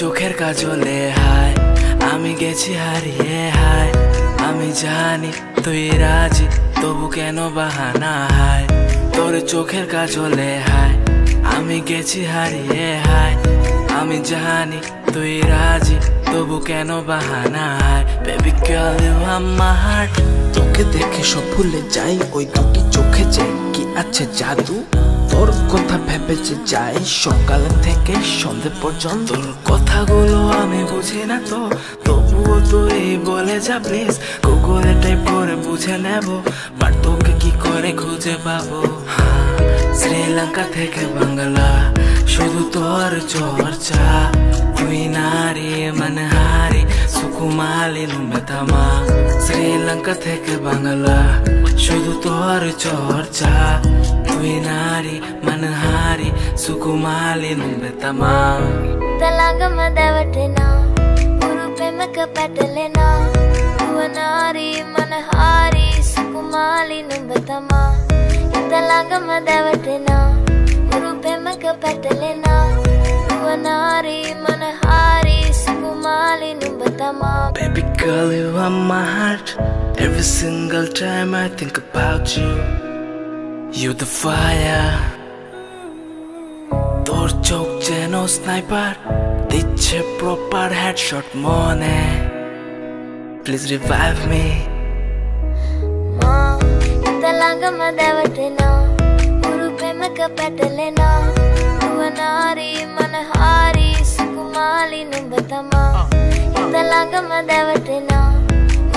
চোখের কাজলে হায়, আমি গেছি হারিয়ে হায়, আমি জানি তুই রাজি, তবু কেন বাহানা হায়? তোর চোখের কাজলে হায়। আমি গেছি হারিয়ে হায়। আমি জানি তুই রাজি তবু কেন বাহানা হায়? বেবি গার্ল ইউ আমার হার্ট তোকে দেখে সব ভুলে যাই ওই দুটি চোখে যে কি আছে জাদু? তোর কথা ভেবে যে যাই সকাল থেকে সন্ধে পর্যন্ত। তোর কথাগুলো আমি বুঝি না তো তবুও তুই বলে যা প্লিজ গুগলে টাইপ করে বুঝে নেব বাট তোকে কি করে খুঁজে পাবো? শ্রীলঙ্কা থেকে বাংলা শুধু তোর চর্চা তুই নারী মনহারি সুকুমালি লুম্বতামা শ্রীলঙ্কা থেকে বাংলা শুধু তোর চর্চা তুই নারী মনহারি সুকুমালি লুম্বতামা தலாங்கம தவட்டேனா ஒரு பெமக்க பட்டலேனா Baby girl you are my heart Every single time I think about you you're the fire Door চোখ যেন sniper. দিচ্ছে proper headshot, মনে Please revive me মা ইতলাঙ্গ মদাবটেনা පෙමක පැටලෙනා නුවනාරී මනහාරී සුකුමාලි නුඹ තමා. ඉතළඟම දැවටෙනා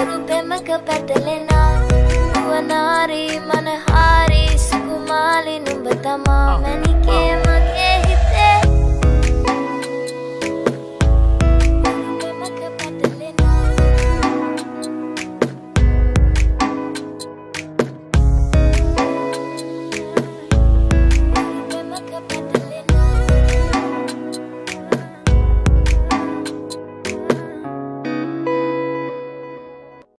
උරු පෙමක පැටලෙනා නුවනාරී මනහාරී සුකුමාලි නුඹ තමා. මැනිකේ